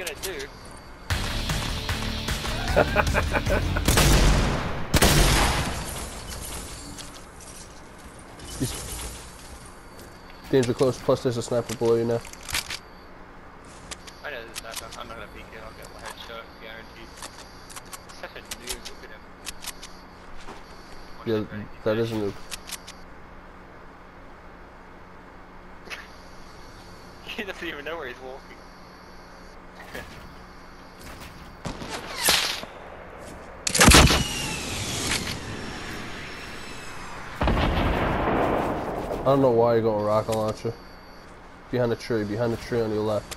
gonna do? Danger close, plus there's a sniper below you now. I know there's a sniper, I'm not gonna peek in. I'll get one headshot, guaranteed. Such a noob, look at him. Yeah, that is a noob. he doesn't even know where he's walking. I don't know why you're going rocket launcher. Behind the tree, behind the tree on your left.